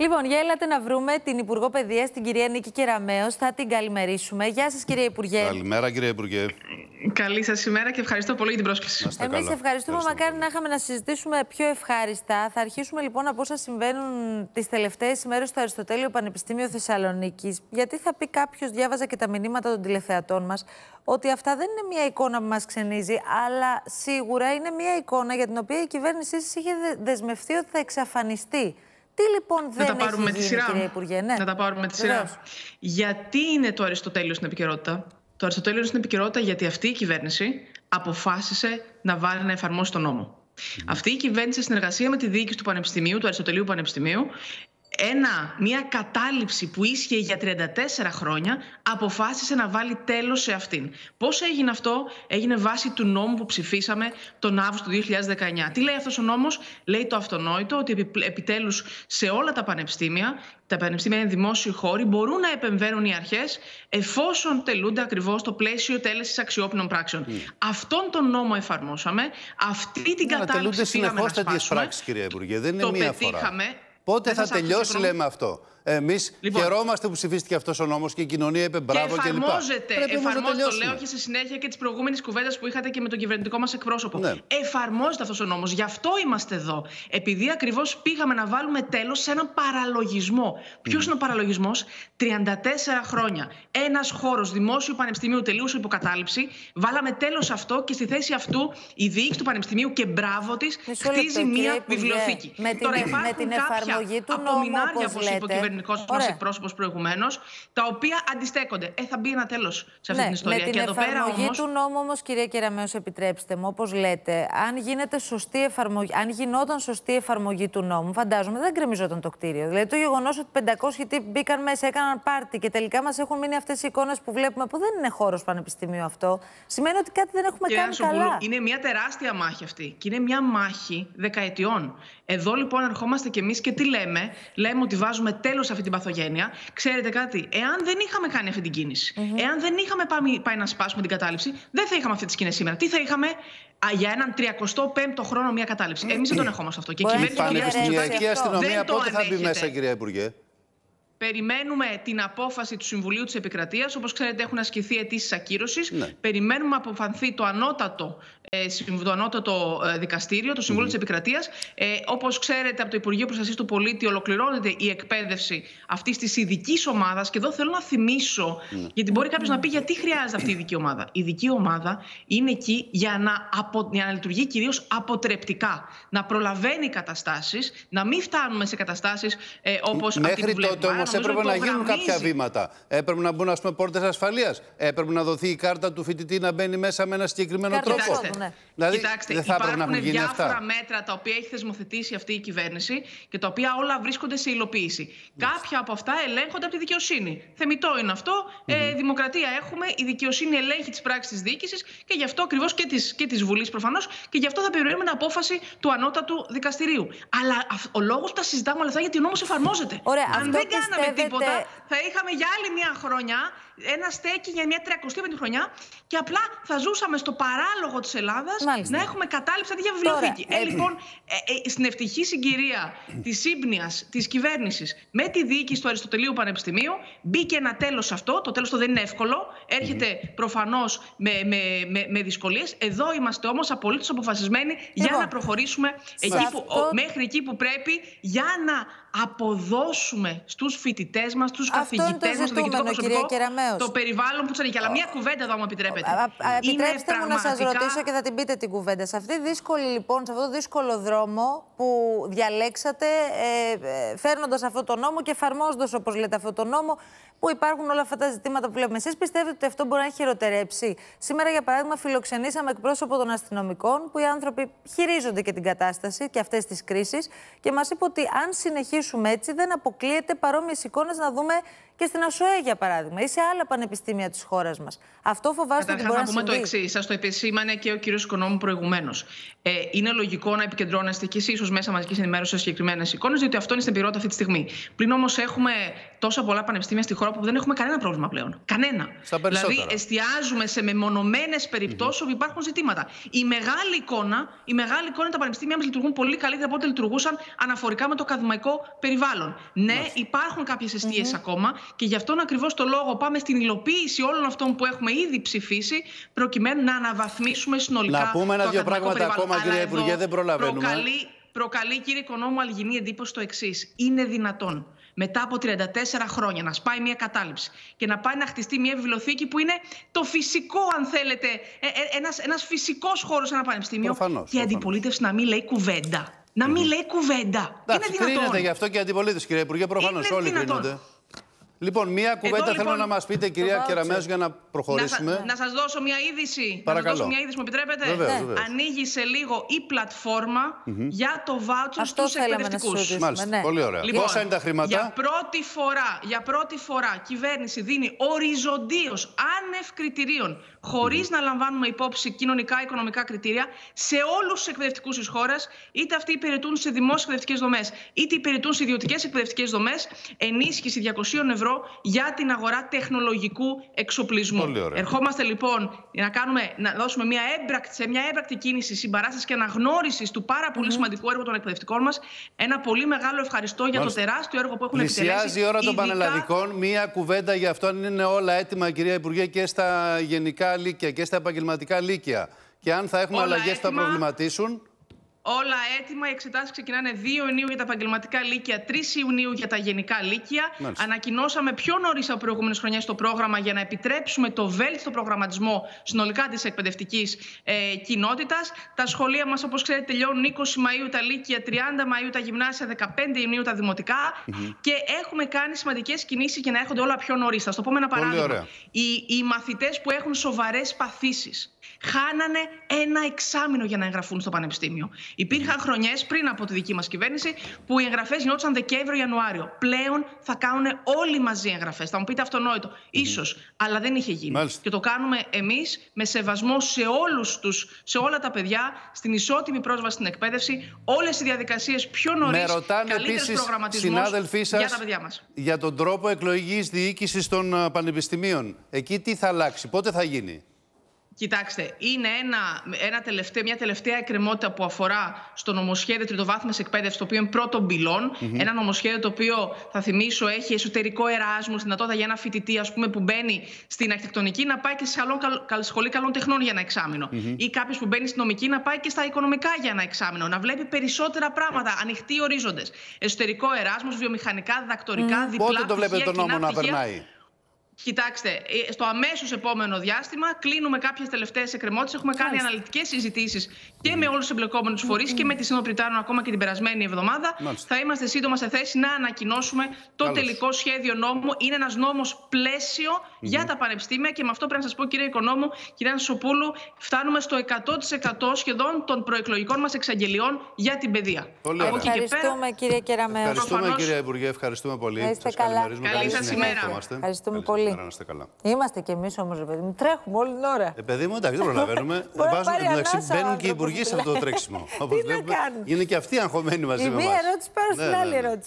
Λοιπόν, για έλατε να βρούμε την Υπουργό Παιδείας, την κυρία Νίκη Κεραμέως. Θα την καλημερίσουμε. Γεια σας, κύριε Υπουργέ. Καλημέρα, κύριε Υπουργέ. Καλή σας ημέρα και ευχαριστώ πολύ για την πρόσκληση. Εμείς ευχαριστούμε. Μακάρι να είχαμε να συζητήσουμε πιο ευχάριστα. Θα αρχίσουμε λοιπόν από όσα συμβαίνουν τις τελευταίες ημέρες στο Αριστοτέλειο Πανεπιστήμιο Θεσσαλονίκης. Γιατί θα πει κάποιος, διάβαζα και τα μηνύματα των τηλεθεατών μας, ότι αυτά δεν είναι μια εικόνα που μας ξενίζει, αλλά σίγουρα είναι μια εικόνα για την οποία η κυβέρνησή σας είχε δεσμευτεί ότι θα εξαφανιστεί. Τι λοιπόν δεν να τα πάρουμε έχει γίνει, κύριε Υπουργέ. Ναι. Να τα πάρουμε με τη σειρά. Γιατί είναι το Αριστοτέλειο στην επικαιρότητα; Το Αριστοτέλειο είναι στην επικαιρότητα γιατί αυτή η κυβέρνηση αποφάσισε να βάλει να εφαρμόσει τον νόμο. Αυτή η κυβέρνηση, συνεργασία με τη διοίκηση του Πανεπιστημίου, του Αριστοτελείου Πανεπιστημίου, ένα, μια κατάληψη που ίσχυε για 34 χρόνια αποφάσισε να βάλει τέλος σε αυτήν. Πώς έγινε αυτό; Έγινε βάσει του νόμου που ψηφίσαμε τον Αύγουστο του 2019. Τι λέει αυτός ο νόμος; Λέει το αυτονόητο ότι επιτέλους σε όλα τα πανεπιστήμια τα πανεπιστήμια είναι δημόσιοι χώροι, μπορούν να επεμβαίνουν οι αρχές εφόσον τελούνται ακριβώς στο πλαίσιο τέλεσης αξιόπινων πράξεων. Mm. Αυτόν τον νόμο εφαρμόσαμε. Αυτή την ναι, κατάληψη πήγαμε να σπάσουμε. πράξεις, κυρία Υπουργέ. Δεν είναι το μία πετύχαμε. Φορά. Πότε θα, τελειώσει, λέμε αυτό. Εμείς λοιπόν, χαιρόμαστε που ψηφίστηκε αυτός ο νόμος και η κοινωνία είπε μπράβο και εφαρμόζεται, κλπ. Εφαρμόζεται, το λέω και σε συνέχεια και τη προηγούμενη κουβέντα που είχατε και με τον κυβερνητικό μας εκπρόσωπο. Ναι. Εφαρμόζεται αυτός ο νόμος. Γι' αυτό είμαστε εδώ. Επειδή ακριβώς πήγαμε να βάλουμε τέλος σε έναν παραλογισμό. Ποιος είναι ο παραλογισμός, 34 χρόνια. Ένας χώρος δημόσιου πανεπιστημίου τελείωσε υποκατάληψη. Βάλαμε τέλος αυτό και στη θέση αυτού η διοίκηση του πανεπιστημίου και μπράβο της χτίζει μία βιβλιοθήκη. Με την, Τώρα με την εφαρμογή του νόμου, όπως λέτε κυβερνητικό μας εκπρόσωπος προηγουμένως, τα οποία αντιστέκονται. Ε, θα μπει ένα τέλος σε αυτή ναι, την ιστορία. Με την και εδώ εφαρμογή όμως... του νόμου, όμως, κυρία Κεραμέο, επιτρέψτε μου, όπως λέτε, αν, γίνεται σωστή εφαρμογή, αν γινόταν σωστή εφαρμογή του νόμου, φαντάζομαι δεν γκρεμιζόταν το κτίριο. Δηλαδή το γεγονός ότι 500 τύποι μπήκαν μέσα, έκαναν πάρτι και τελικά μας έχουν μείνει αυτές οι εικόνες που βλέπουμε που δεν είναι χώρος πανεπιστημίου αυτό, σημαίνει ότι κάτι δεν έχουμε Κυρία κάνει καλά. Είναι μια τεράστια μάχη αυτή και είναι μια μάχη δεκαετιών. Εδώ λοιπόν ερχόμαστε κι εμείς και τι λέμε, λέμε ότι βάζουμε τέλος αυτή την παθογένεια. Ξέρετε κάτι, εάν δεν είχαμε κάνει αυτή την κίνηση, εάν δεν είχαμε πάει, πάει να σπάσουμε την κατάληψη, δεν θα είχαμε αυτή τη σκηνή σήμερα. Τι θα είχαμε, Α, για έναν 35ο χρόνο μια κατάληψη. Εμείς δεν τον ερχόμαστε αυτό. Και η κυβέρνηση αστυνομία πότε θα μπει μέσα, κυρία Υπουργέ; Περιμένουμε την απόφαση του Συμβουλίου της Επικρατείας. Όπως ξέρετε, έχουν ασκηθεί αιτήσεις ακύρωσης. Ναι. Περιμένουμε να αποφανθεί το ανώτατο ε, το ανώτατο ε, δικαστήριο, το Συμβούλιο mm. της Επικρατείας. Ε, Όπως ξέρετε, από το Υπουργείο Προστασίας του Πολίτη ολοκληρώνεται η εκπαίδευση αυτής της ειδικής ομάδας. Και εδώ θέλω να θυμίσω, mm. γιατί μπορεί κάποιος να πει γιατί χρειάζεται αυτή η ειδική ομάδα. Η ειδική ομάδα είναι εκεί για να, απο, για να λειτουργεί κυρίως αποτρεπτικά. Να προλαβαίνει καταστάσεις, να μην φτάνουμε σε καταστάσεις ε, όπως αυτή Μέχρι τότε όμως έπρεπε να γίνουν κάποια βήματα. Έπρεπε να μπουν, ας πούμε, πόρτες ασφαλείας. Έπρεπε να δοθεί η κάρτα του φοιτητή να μπαίνει μέσα με ένα συγκεκριμένο τρόπο ναι. Δηλαδή, Κοιτάξτε, δεν θα υπάρχουν διάφορα μέτρα τα οποία έχει θεσμοθετήσει αυτή η κυβέρνηση και τα οποία όλα βρίσκονται σε υλοποίηση. Κάποια από αυτά ελέγχονται από τη δικαιοσύνη. Θεμητό είναι αυτό. Ε, δημοκρατία έχουμε. Η δικαιοσύνη ελέγχει τις πράξεις της διοίκησης και γι' αυτό ακριβώς και της και της Βουλής προφανώς και γι' αυτό θα περιμένουμε απόφαση του ανώτατου δικαστηρίου. Αλλά ο λόγος που τα συζητάμε όλα αυτά γιατί ο νόμος εφαρμόζεται. Ωραία, Αν δεν κάναμε τίποτα, θα είχαμε για άλλη μια χρονιά ένα στέκι για μια 35η χρονιά και απλά θα ζούσαμε στο παράλογο της Ελλάδας να έχουμε κατάληψη αντί για βιβλιοθήκη. ε, λοιπόν, ε, ε, στην ευτυχή συγκυρία της σύμπνοια της κυβέρνησης με τη διοίκηση του Αριστοτελείου Πανεπιστημίου μπήκε ένα τέλος σε αυτό. Το τέλος το δεν είναι εύκολο. Έρχεται mm-hmm. προφανώς με, με, με, με δυσκολίες. Εδώ είμαστε όμως απολύτως αποφασισμένοι για λοιπόν, να προχωρήσουμε εκεί που, μέχρι εκεί που πρέπει για να αποδώσουμε στους φοιτητές μας, στους καθηγητές μας, στο διοικητικό προσωπικό, το περιβάλλον που τους ανήκει. Αλλά μία κουβέντα εδώ, μου επιτρέπετε. επιτρέψτε μου να σας ρωτήσω και θα την πείτε την κουβέντα. Σε αυτή δύσκολη, λοιπόν, σε αυτό το δύσκολο δρόμο που διαλέξατε, ε, ε, φέρνοντας αυτό το νόμο και εφαρμόζοντας, όπως λέτε, αυτό το νόμο, που υπάρχουν όλα αυτά τα ζητήματα που βλέπουμε. Εσείς πιστεύετε ότι αυτό μπορεί να χειροτερέψει; Σήμερα, για παράδειγμα, φιλοξενήσαμε εκπρόσωπο των αστυνομικών, που οι άνθρωποι χειρίζονται και την κατάσταση και αυτές τις κρίσεις, και μας είπε ότι αν συνεχίσουμε έτσι, δεν αποκλείεται παρόμοιες εικόνες να δούμε και στην ΑΣΟΕ, για παράδειγμα, ή σε άλλα πανεπιστήμια της χώρας μας. Αυτό φοβάστε ότι μπορεί να, να πούμε το εξής. Σας το επισήμανε και ο κύριος Οικονόμου προηγουμένως. Ε, είναι λογικό να επικεντρώνεστε κι εσείς ως μέσα μαζικής ενημέρωσης σε συγκεκριμένες εικόνες, διότι αυτό είναι στην πυρότητα αυτή τη στιγμή. Πλην όμως έχουμε τόσα πολλά πανεπιστήμια στη χώρα που δεν έχουμε κανένα πρόβλημα πλέον. Κανένα. δηλαδή, εστιάζουμε σε μεμονωμένες περιπτώσεις mm-hmm. όπου υπάρχουν ζητήματα. Η μεγάλη εικόνα, η μεγάλη εικόνα τα πανεπιστήμια μας λειτουργούν πολύ καλύτερα από ό,τι λειτουργούσαν αναφορικά με το ακαδημαϊκό περιβάλλον. Ναι, υπάρχουν κάποιες αιστείες mm-hmm. ακόμα και γι' αυτόν ακριβώς το λόγο πάμε στην υλοποίηση όλων αυτών που έχουμε ήδη ψηφίσει, προκειμένου να αναβαθμίσουμε συνολικά. Να πούμε ένα-δύο πράγματα ακόμα, κύριε Υπουργέ, δεν προλαβαίνουμε. Προκαλεί, προκαλεί, κύριε Οικονόμου, αλγινή εντύπωση το εξής. Είναι δυνατόν μετά από 34 χρόνια να σπάει μια κατάληψη και να πάει να χτιστεί μια βιβλιοθήκη που είναι το φυσικό, αν θέλετε, ε, ε, ένας, ένας φυσικός χώρος σε ένα πανεπιστήμιο προφανώς, και η αντιπολίτευση να μην λέει κουβέντα. Να μην λέει κουβέντα. Εντάξει, είναι δυνατόν. Κρίνεται γι' αυτό και η αντιπολίτευση, κύριε Υπουργέ. Προφανώς όλοι κρίνονται. Λοιπόν, μία κουβέντα Εδώ, θέλω λοιπόν, να μας πείτε, κυρία Κεραμέως, για να προχωρήσουμε. Να, να σας δώσω μία είδηση. Παρακαλώ. Να σας δώσω μία είδηση, μου επιτρέπετε; Βεβαίως, ναι. Ανοίγει σε λίγο η πλατφόρμα mm -hmm. για το βάουτσερ στους εκπαιδευτικούς. Μάλιστα. Ναι. Πολύ ωραία. Λοιπόν, Πόσα είναι τα χρήματα; Για πρώτη φορά, για πρώτη φορά κυβέρνηση δίνει οριζοντίως άνευ κριτηρίων, χωρίς mm -hmm. να λαμβάνουμε υπόψη κοινωνικά, οικονομικά κριτήρια, σε όλους τους εκπαιδευτικούς της χώρας, είτε αυτοί υπηρετούν σε δημόσιες εκπαιδευτικές δομές, είτε υπηρετούν σε ιδιωτικές εκπαιδευτικές δομές, ενίσχυση 200 ευρώ για την αγορά τεχνολογικού εξοπλισμού. Ερχόμαστε λοιπόν να, κάνουμε, να δώσουμε μια έμπρακτη, σε μια έμπρακτη κίνηση συμπαράστασης και αναγνώρισης του πάρα πολύ σημαντικού έργου των εκπαιδευτικών μας. Ένα πολύ μεγάλο ευχαριστώ για το τεράστιο έργο που έχουν επιτελέσει. Πλησιάζει η ώρα των πανελλαδικών. Μία κουβέντα για αυτό, αν είναι όλα έτοιμα, κυρία Υπουργέ, και στα γενικά λύκεια και στα επαγγελματικά λύκεια. Και αν θα έχουμε αλλαγές που θα προβληματίσουν. Όλα έτοιμα. Οι εξετάσεις ξεκινάνε 2 Ιουνίου για τα επαγγελματικά λύκεια, 3 Ιουνίου για τα γενικά λύκεια. Μάλιστα. Ανακοινώσαμε πιο νωρίς από προηγούμενες χρονιές το πρόγραμμα για να επιτρέψουμε το βέλτιστο προγραμματισμό συνολικά της εκπαιδευτικής ε, κοινότητας. Τα σχολεία μας, όπως ξέρετε, τελειώνουν 20 Μαου τα λύκεια, 30 Μαου τα γυμνάσια, 15 Ιουνίου τα δημοτικά. Mm -hmm. Και έχουμε κάνει σημαντικές κινήσεις για να έρχονται όλα πιο νωρίς. Θα το πω με ένα παράδειγμα. Οι, οι μαθητές που έχουν σοβαρές παθήσεις χάνανε ένα εξάμεινο για να εγγραφούν στο Πανεπιστήμιο. Υπήρχαν χρονιές πριν από τη δική μας κυβέρνηση που οι εγγραφές γινόντουσαν Δεκέμβριο-Ιανουάριο. Πλέον θα κάνουν όλοι μαζί εγγραφές. Θα μου πείτε αυτονόητο. σω, αλλά δεν είχε γίνει. Μάλιστα. Και το κάνουμε εμείς με σεβασμό σε όλους τους, σε όλα τα παιδιά, στην ισότιμη πρόσβαση στην εκπαίδευση, όλες οι διαδικασίες πιο νωρίς. Με ρωτάνε επίσης συνάδελφοί σας για, για τον τρόπο εκλογής διοίκησης των πανεπιστημίων. Εκεί τι θα αλλάξει, πότε θα γίνει; Κοιτάξτε, είναι ένα, ένα τελευταίο, μια τελευταία εκκρεμότητα που αφορά στο νομοσχέδιο τριτοβάθμιας εκπαίδευσης, το οποίο είναι πρώτον πυλών. Ένα νομοσχέδιο το οποίο, θα θυμίσω, έχει εσωτερικό εράσμο, δυνατότητα για ένα φοιτητή ας πούμε, που μπαίνει στην αρχιτεκτονική να πάει και σε καλ, σχολή καλών τεχνών για ένα εξάμεινο. Ή κάποιος που μπαίνει στην νομική να πάει και στα οικονομικά για ένα εξάμεινο. Να βλέπει περισσότερα πράγματα, ανοιχτοί ορίζοντες. Εσωτερικό εράσμο, βιομηχανικά, διδακτορικά, mm. διπλά. Πότε το βλέπετε τον νόμο να περνάει; Κοιτάξτε, ε, στο αμέσως επόμενο διάστημα κλείνουμε κάποιες τελευταίες εκκρεμότητες. Έχουμε κάνει αναλυτικές συζητήσεις και με όλους τους εμπλεκόμενους φορείς και με τη Σύνοδο Πριτάρων ακόμα και την περασμένη εβδομάδα. Θα είμαστε σύντομα σε θέση να ανακοινώσουμε το τελικό σχέδιο νόμου. Είναι ένας νόμος πλαίσιο για τα πανεπιστήμια και με αυτό πρέπει να σας πω, κύριε Οικονόμου, κυρία Νασοπούλου, φτάνουμε στο 100% σχεδόν των προεκλογικών μας εξαγγελιών για την παιδεία. Πολύ ωραία. Ευχαριστούμε, κύριε Κεραμέο. Ευχαριστούμε, κύριε Υπουργέ. Ευχαριστούμε πολύ. Καλή σας ημέρα. Ευχαριστούμε πολύ πολύ. Να είστε καλά. Είμαστε κι εμείς όμως, παιδί μου. Τρέχουμε όλη την ώρα. Ε, παιδί μου, εντάξει, δεν προλαβαίνουμε. Μπαίνουν και οι υπουργοί σε αυτό το τρέξιμο. Όπως βλέπουμε. Είναι και αυτοί αγχωμένοι μαζί με εμάς. μία ερώτηση πάνω στην ναι, άλλη ναι, ναι. ερώτηση.